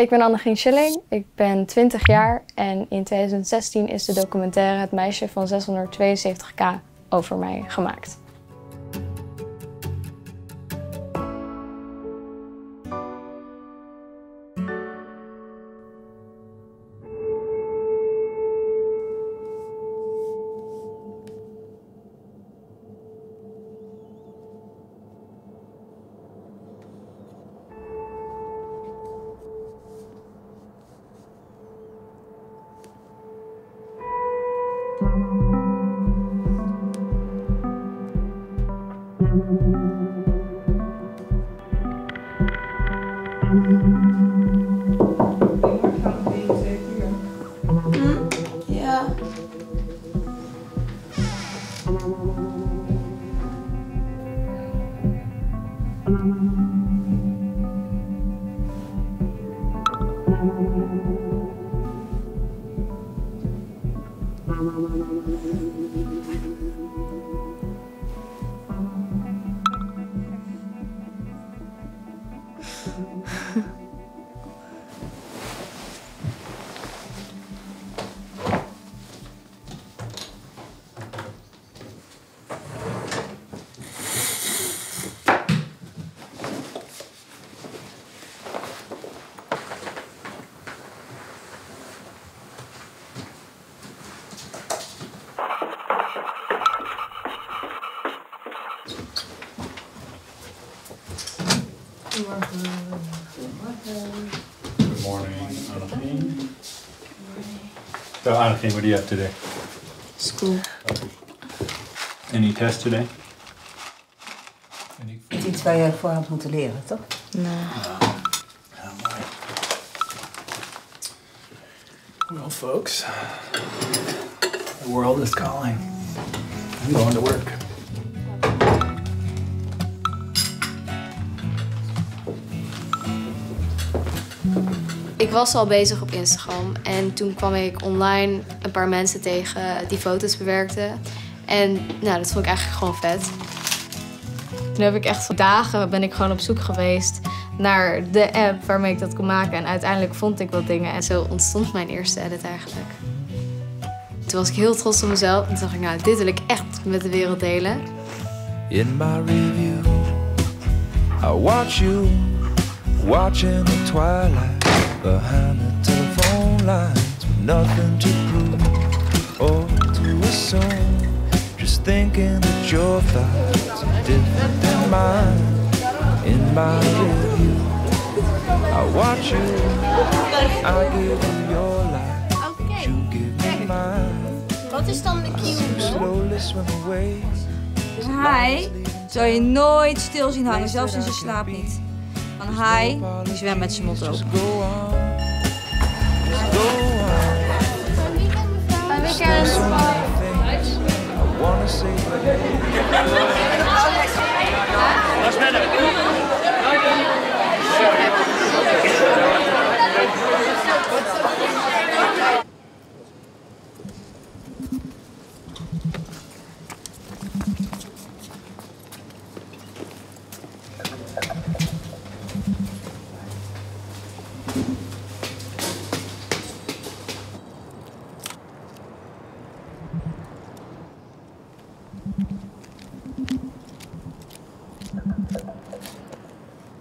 Ik ben Annegien Schilling, ik ben 20 jaar en in 2016 is de documentaire Het meisje van 672k over mij gemaakt. Ja. So Annegien, what do you have today? School. Any test today? Any? Het is iets waar je voor had moeten leren, toch? Well, folks, the world is calling. I'm going to work. Ik was al bezig op Instagram en toen kwam ik online een paar mensen tegen die foto's bewerkten. En nou, dat vond ik eigenlijk gewoon vet. Toen heb ik echt voor dagen ben ik gewoon op zoek geweest naar de app waarmee ik dat kon maken. En uiteindelijk vond ik wat dingen en zo ontstond mijn eerste edit eigenlijk. Toen was ik heel trots op mezelf en toen dacht ik, nou, dit wil ik echt met de wereld delen. In my review, I watch you watching the twilight behind the telephone lines with nothing to prove or to assume. Just thinking that your thoughts are different than mine. In my review, I watch you, I give you your life, okay. you give me mine. Wat is dan de cue? Slowly swim away. Hij zou je nooit stil zien hangen, zelfs in zijn slaap niet. Van hij, die zwemt met zijn mond open. On. Just go on. Fijn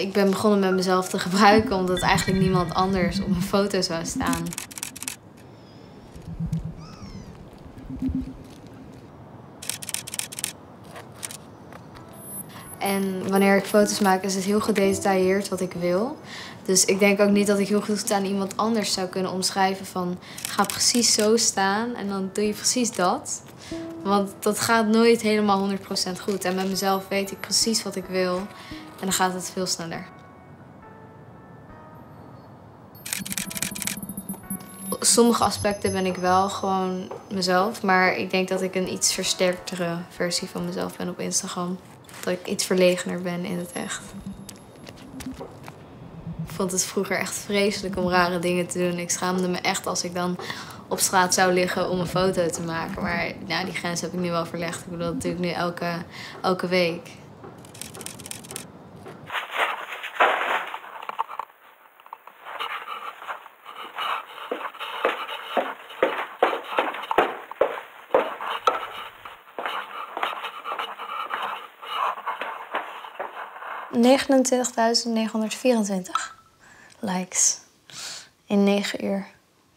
Ik ben begonnen met mezelf te gebruiken omdat eigenlijk niemand anders op mijn foto zou staan. En wanneer ik foto's maak, is het heel gedetailleerd wat ik wil. Dus ik denk ook niet dat ik heel goed aan iemand anders zou kunnen omschrijven van ga precies zo staan en dan doe je precies dat. Want dat gaat nooit helemaal 100% goed. En met mezelf weet ik precies wat ik wil. En dan gaat het veel sneller. Sommige aspecten ben ik wel gewoon mezelf. Maar ik denk dat ik een iets versterktere versie van mezelf ben op Instagram. Dat ik iets verlegener ben in het echt. Ik vond het vroeger echt vreselijk om rare dingen te doen. Ik schaamde me echt als ik dan op straat zou liggen om een foto te maken. Maar nou, die grens heb ik nu wel verlegd. Ik bedoel, dat ik nu elke, elke week. Likes. In 9 uur.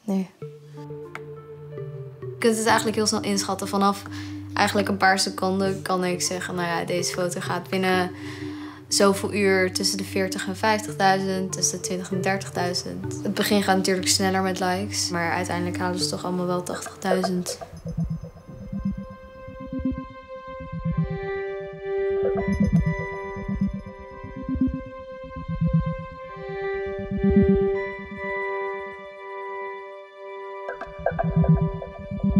Nu. Je kunt het eigenlijk heel snel inschatten. Vanaf eigenlijk een paar seconden kan ik zeggen... nou ja, deze foto gaat binnen zoveel uur tussen de 40 en 50.000, tussen de 20 en 30.000. Het begin gaat natuurlijk sneller met likes, maar uiteindelijk halen ze toch allemaal wel 80.000. Thank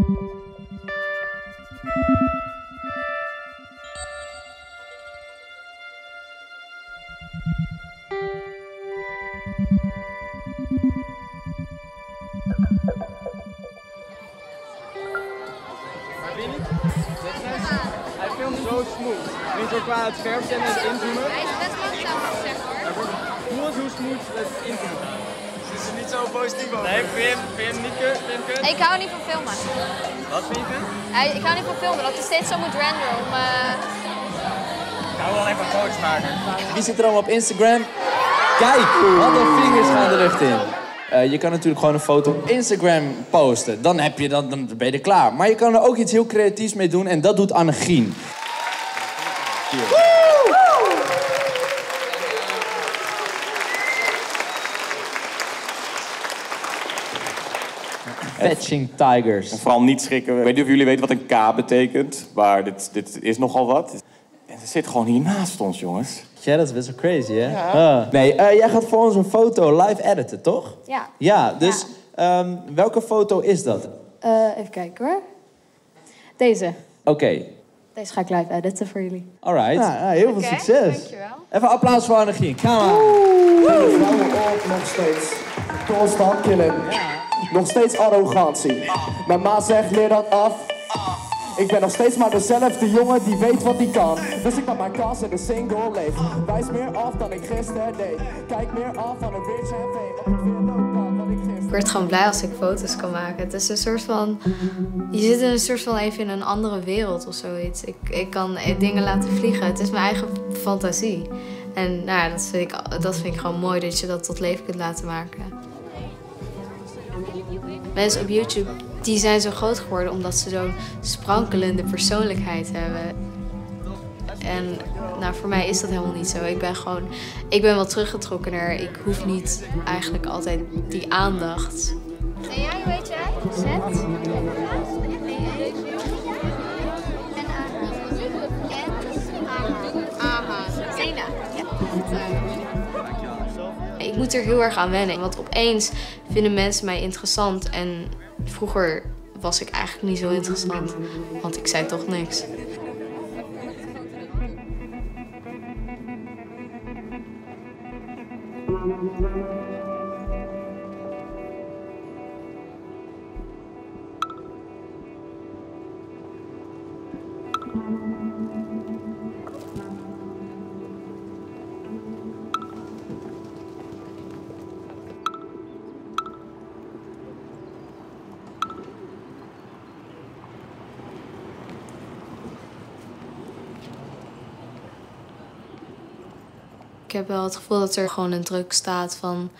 you. Ik hou niet van filmen. Wat vind je ik hou niet van filmen, dat hij steeds zo moet renderen om... eh, Ik hou wel even foto's maken. Wie zit er allemaal op Instagram? Kijk, wat een vingers gaan de lucht in. Eh, je kan natuurlijk gewoon een foto op Instagram posten. Dan, heb je, dan, dan ben je er klaar. Maar je kan er ook iets heel creatiefs mee doen en dat doet Annegien. Fetching Tigers. En vooral niet schrikken. Ik weet niet of jullie weten wat een K betekent, maar dit, dit is nogal wat. En ze zit gewoon hier naast ons, jongens. Ja, dat is best wel crazy, hè? Nee, eh, jij gaat voor ons een foto live editen, toch? Ja. Ja, dus ehm, welke foto is dat? Eh, even kijken hoor. Deze. Oké, Deze ga ik live editen voor jullie. alright. Ja, ja, heel veel succes. dankjewel. Even applaus voor Annegien. Vrouwen op nog steeds. Constant killen. Nog steeds arrogantie. Mijn ma zegt leer dat af. Ik ben nog steeds maar dezelfde jongen die weet wat hij kan. Dus ik maak mijn kans in de single leef. Wijs meer af dan ik gisteren deed. Kijk meer af van een rich ik ik gisteren Ik word gewoon blij als ik foto's kan maken. Het is een soort van. Je zit in een soort van even in een andere wereld of zoiets. Ik, ik kan eh, dingen laten vliegen. Het is mijn eigen fantasie. En nou ja, dat, vind ik, dat vind ik gewoon mooi dat je dat tot leven kunt laten maken. Mensen op YouTube die zijn zo groot geworden omdat ze zo'n sprankelende persoonlijkheid hebben. En nou, voor mij is dat helemaal niet zo. Ik ben gewoon, ik ben wat teruggetrokkener. Ik hoef niet eigenlijk altijd die aandacht. En jij, weet jij? Zet? Ik moet er heel erg aan wennen, want opeens vinden mensen mij interessant. En vroeger was ik eigenlijk niet zo interessant, want ik zei toch niks. Ik heb wel het gevoel dat er gewoon een druk staat van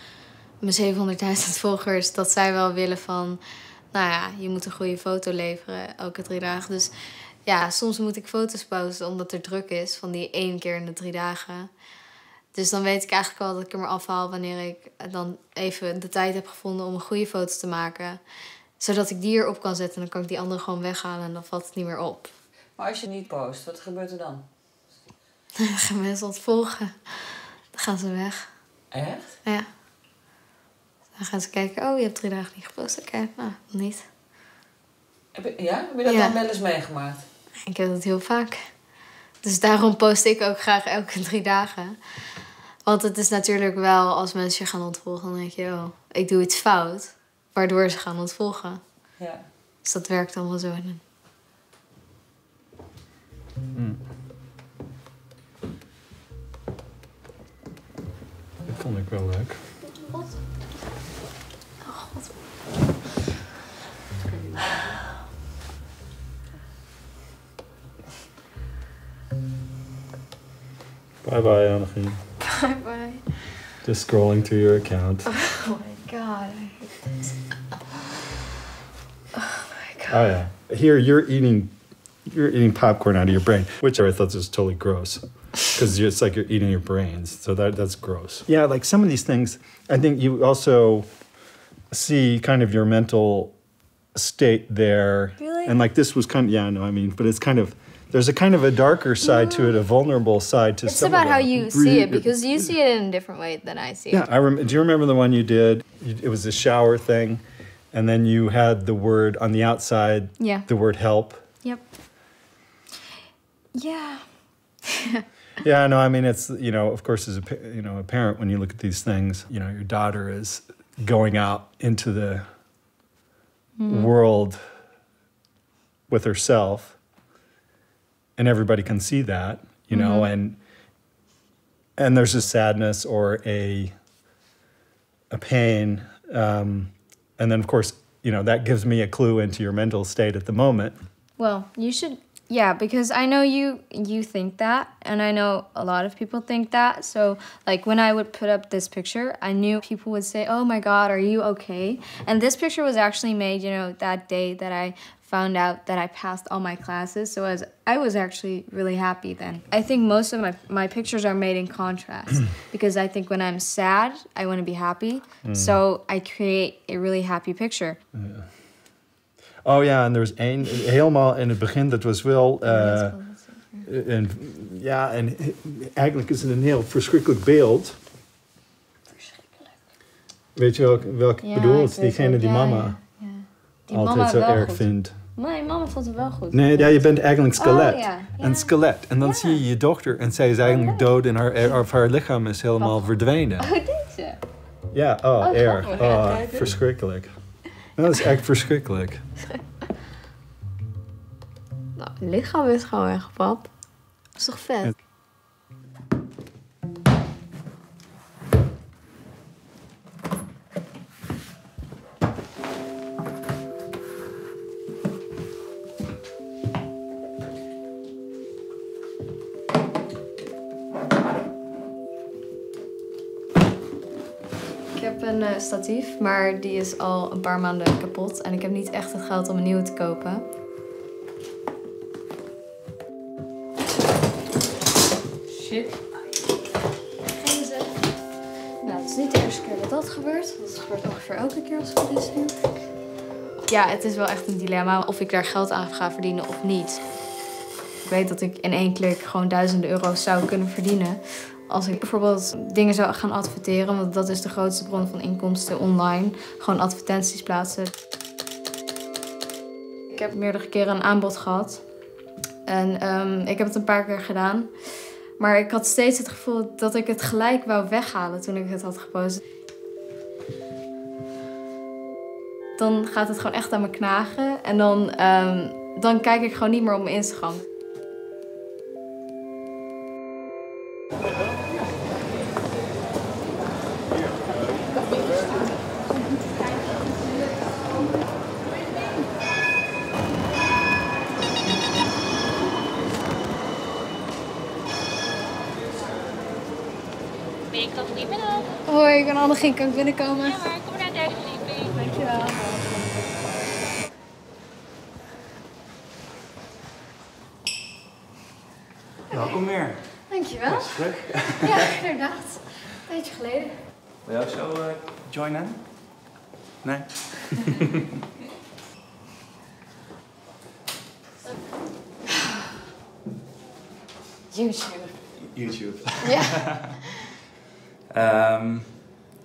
mijn 700.000 volgers. Dat zij wel willen van, nou ja, je moet een goede foto leveren elke drie dagen. Dus ja, soms moet ik foto's posten omdat er druk is van die één keer in de drie dagen. Dus dan weet ik eigenlijk wel dat ik er maar afhaal wanneer ik dan even de tijd heb gevonden om een goede foto te maken. Zodat ik die erop kan zetten en dan kan ik die andere gewoon weghalen en dan valt het niet meer op. Maar als je niet post, wat gebeurt er dan? Dan gaan mensen ontvolgen. Dan gaan ze weg. Echt? Ja. Dan gaan ze kijken, oh, je hebt drie dagen niet gepost. Oké, nou, dan niet. Heb je, ja? Heb je dat Ja. dan wel eens meegemaakt? Ik heb dat heel vaak. Dus daarom post ik ook graag elke drie dagen. Want het is natuurlijk wel, als mensen je gaan ontvolgen, dan denk je, oh, ik doe iets fout. Waardoor ze gaan ontvolgen. Ja. Dus dat werkt allemaal zo. Dat vond ik wel leuk. Bye bye, Annegien. Bye bye. Just scrolling through your account. Oh my god, I hate this. Oh my god. Oh yeah. Here you're eating you're eating popcorn out of your brain, which I thought was totally gross. Because it's like you're eating your brains. So that that's gross. Yeah, like some of these things, I think you also see kind of your mental state there. Really? And like this was kind of yeah, no, I mean, but it's kind of there's a kind of a darker side to it, a mm. vulnerable side to It's some about of how them. you see it because you see it in a different way than I see Yeah, it. I rem- do you remember the one you did? It was a shower thing, and then you had the word on the outside. Yeah. The word help. Yep. Yeah. Yeah, no, I mean it's you know, of course, as a you know a parent, when you look at these things, you know, your daughter is going out into the Mhm. world with herself, and everybody can see that, you know, Mhm. and and there's a sadness or a a pain, um, and then of course, you know, that gives me a clue into your mental state at the moment. Well, you should yeah, because I know you you think that and I know a lot of people think that. So like when I would put up this picture, I knew people would say, "Oh my god, are you okay?" And this picture was actually made, you know, that day that I found out that I passed all my classes. So as I was actually really happy then. I think most of my my pictures are made in contrast because I think when I'm sad, I want to be happy. Mm. So I create a really happy picture. Oh ja, en er was één, helemaal in het begin, dat was wel... eh, een, ja, en eigenlijk is het een heel verschrikkelijk beeld. Weet je welk, welk ik Ja, bedoel? ik Het diegene ook, die mama ja, ja. Die altijd mama zo wel erg goed. vindt. Mijn mama vond het wel goed. Nee, ja, je bent eigenlijk een skelet. Oh, ja. Een skelet. En dan zie je je dochter en zij is eigenlijk dood en haar, of haar lichaam is helemaal verdwenen. Oh, deze. Ja, oh, Oh, erg. Oh, verschrikkelijk. Dat is echt verschrikkelijk. Nou, het lichaam is gewoon echt pap. Dat is toch vet? Statief, maar die is al een paar maanden kapot. En ik heb niet echt het geld om een nieuwe te kopen. Shit. Geen ze. Nou, het is niet de eerste keer dat dat gebeurt. Dat gebeurt ongeveer elke keer als we dit doen. Ja, het is wel echt een dilemma of ik daar geld aan ga verdienen of niet. Ik weet dat ik in één klik gewoon duizenden euro's zou kunnen verdienen. Als ik bijvoorbeeld dingen zou gaan adverteren, want dat is de grootste bron van inkomsten online. Gewoon advertenties plaatsen. Ik heb meerdere keren een aanbod gehad. En ehm, ik heb het een paar keer gedaan. Maar ik had steeds het gevoel dat ik het gelijk wou weghalen toen ik het had gepost. Dan gaat het gewoon echt aan me knagen. En dan, ehm, dan kijk ik gewoon niet meer op mijn Instagram. Annegien. Kan ik binnenkomen? Ja, maar kom naar de derde verdieping. Dankjewel. Welkom weer. Dankjewel. Is het terug? Ja, inderdaad. Een tijdje geleden. Wil je ook zo eh, joinen? Nee? YouTube. YouTube. Ja. Ehm,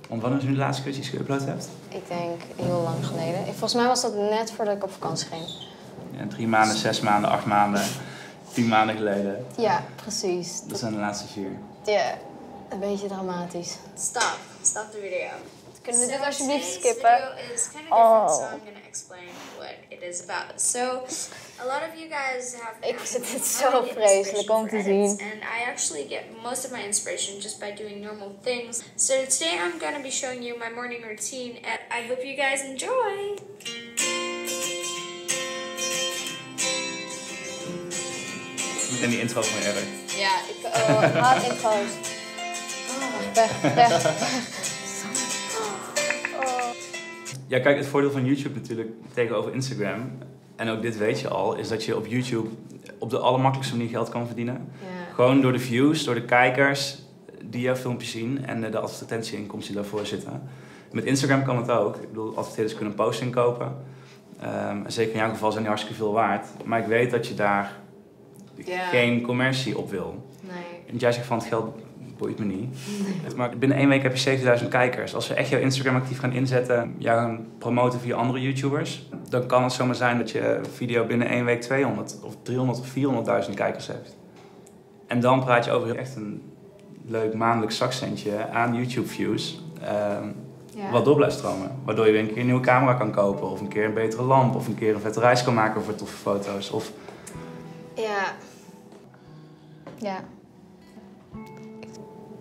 want wanneer is nu de laatste keer dat je iets geüpload hebt? Ik denk heel lang geleden. Volgens mij was dat net voordat ik op vakantie ging. Ja, drie maanden, zes maanden, acht maanden, tien maanden geleden. Ja, precies. Dat zijn de laatste vier. Ja, een beetje dramatisch. Stop. Stop the video. Kunnen we dit So alsjeblieft today's skippen? video is kind of different, Oh. so I'm gonna explain what it is about. So, a lot of you guys have Ik asked vind me het how I zo get vreselijk inspiration om te zien. And I actually get most of my inspiration just by doing normal things. So today I'm gonna be showing you my morning routine, and I hope you guys enjoy. en die intro van erg. Ja, ik uh, haat intro's. Oh, weg, weg. Ja, kijk, het voordeel van YouTube natuurlijk tegenover Instagram, en ook dit weet je al, is dat je op YouTube op de allermakkelijkste manier geld kan verdienen. Ja. Gewoon door de views, door de kijkers die jouw filmpjes zien en de advertentieinkomsten die daarvoor zitten. Met Instagram kan het ook. Ik bedoel, adverteerders kunnen een post inkopen. Um, zeker in jouw geval zijn die hartstikke veel waard. Maar ik weet dat je daar Ja. geen commercie op wil. Nee. En jij zegt van het geld boeit me niet. Maar binnen één week heb je 7000 kijkers. Als we echt jouw Instagram actief gaan inzetten, jou gaan promoten via andere YouTubers, dan kan het zomaar zijn dat je video binnen één week 200 of 300 of 400.000 kijkers hebt. En dan praat je over echt een leuk maandelijks zakcentje aan YouTube views. ehm, Ja. Wat door blijft stromen. Waardoor je weer een keer een nieuwe camera kan kopen. Of een keer een betere lamp. Of een keer een vette reis kan maken voor toffe foto's. Of Ja. Ja.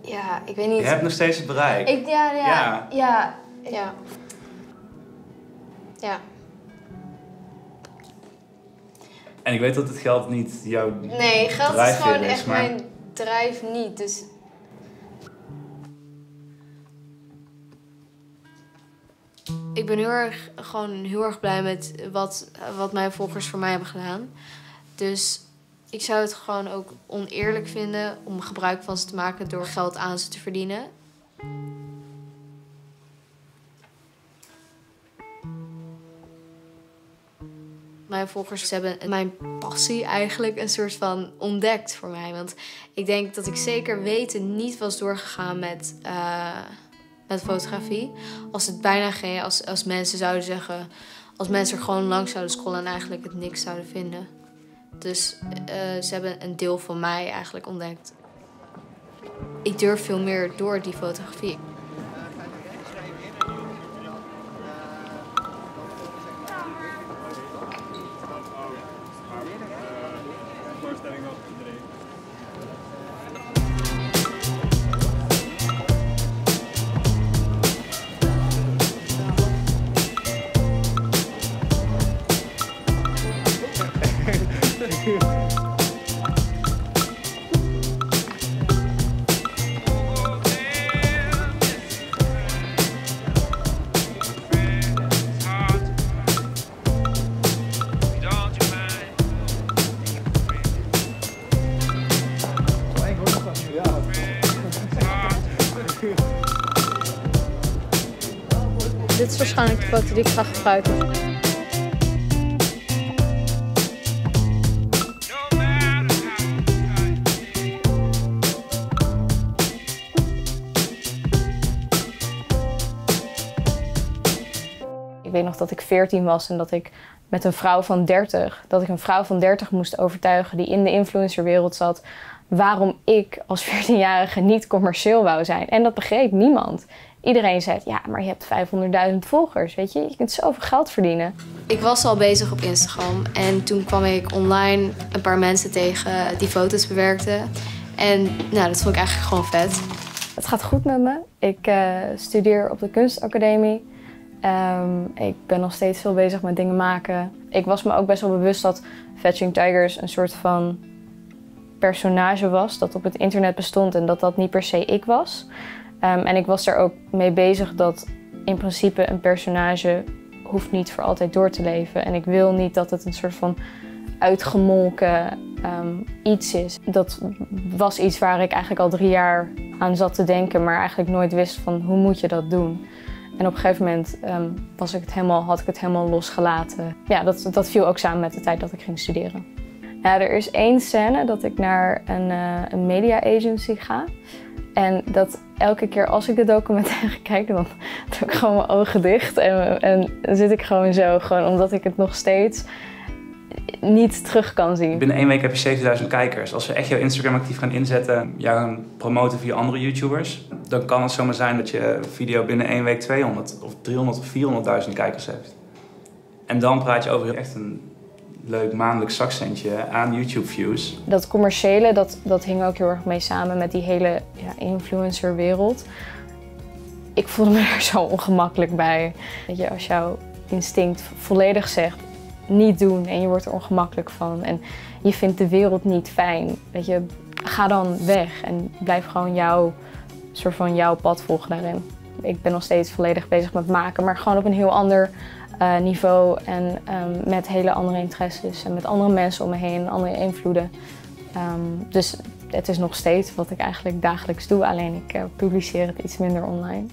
Ja, ik weet niet. je hebt nog steeds het bereik. Ik, ja, ja, Ja. ja, ja. Ja. En ik weet dat het geld niet jouw Nee, geld is gewoon echt maar mijn drijf niet. Dus ik ben heel erg, gewoon heel erg blij met wat, wat mijn volgers voor mij hebben gedaan. Dus ik zou het gewoon ook oneerlijk vinden om gebruik van ze te maken door geld aan ze te verdienen. Mijn volgers hebben mijn passie eigenlijk een soort van ontdekt voor mij. Want ik denk dat ik zeker weten niet was doorgegaan met, eh, met fotografie. Als het bijna geen, als, als mensen zouden zeggen, als mensen er gewoon langs zouden scrollen en eigenlijk het niks zouden vinden. Dus eh, ze hebben een deel van mij eigenlijk ontdekt. Ik durf veel meer door die fotografie. Dit is waarschijnlijk de foto die ik ga gebruiken. Ik weet nog dat ik 14 was en dat ik met een vrouw van 30, dat ik een vrouw van 30 moest overtuigen die in de influencerwereld zat, waarom ik als 14-jarige niet commercieel wou zijn. En dat begreep niemand. Iedereen zei, ja, maar je hebt 500.000 volgers, weet je, je kunt zoveel geld verdienen. Ik was al bezig op Instagram en toen kwam ik online een paar mensen tegen die foto's bewerkten. En nou, dat vond ik eigenlijk gewoon vet. Het gaat goed met me. Ik eh, studeer op de kunstacademie. Ehm, ik ben nog steeds veel bezig met dingen maken. Ik was me ook best wel bewust dat Fetching Tigers een soort van personage was dat op het internet bestond en dat dat niet per se ik was. Ehm, en ik was er ook mee bezig dat in principe een personage hoeft niet voor altijd door te leven. En ik wil niet dat het een soort van uitgemolken ehm, iets is. Dat was iets waar ik eigenlijk al drie jaar aan zat te denken, maar eigenlijk nooit wist van hoe moet je dat doen. En op een gegeven moment ehm, was ik het helemaal, had ik het helemaal losgelaten. Ja, dat, dat viel ook samen met de tijd dat ik ging studeren. Ja, er is één scène dat ik naar een, eh, een media agency ga. En dat elke keer als ik de documentaire kijk, dan doe ik gewoon mijn ogen dicht. En, en zit ik gewoon zo, gewoon omdat ik het nog steeds niet terug kan zien. Binnen één week heb je 7000 kijkers. Als we echt jouw Instagram actief gaan inzetten, jou gaan promoten via andere YouTubers, dan kan het zomaar zijn dat je video binnen één week 200 of 300 of 400.000 kijkers hebt. En dan praat je over echt een leuk maandelijks zakcentje aan YouTube views. Dat commerciële, dat, dat hing ook heel erg mee samen met die hele ja, influencerwereld. Ik voelde me er zo ongemakkelijk bij. Weet je, als jouw instinct volledig zegt, niet doen en je wordt er ongemakkelijk van en je vindt de wereld niet fijn, weet je, ga dan weg en blijf gewoon jouw, soort van jouw pad volgen daarin. Ik ben nog steeds volledig bezig met maken, maar gewoon op een heel ander eh, niveau en ehm, met hele andere interesses en met andere mensen om me heen, andere invloeden. Ehm, dus het is nog steeds wat ik eigenlijk dagelijks doe, alleen ik eh, publiceer het iets minder online.